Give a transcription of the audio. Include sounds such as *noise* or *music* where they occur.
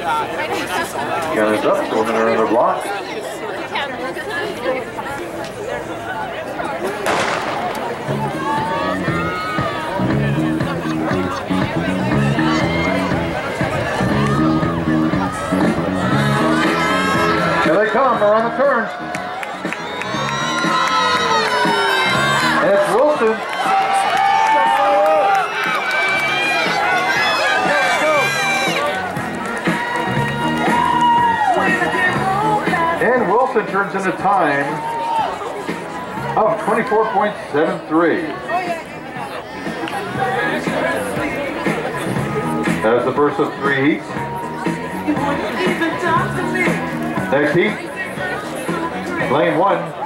Counters up, women are in the block. Here they come, they're on the turns. *laughs* And Wilson turns in a time of 24.73. That's the first of three heats. Next heat, lane one,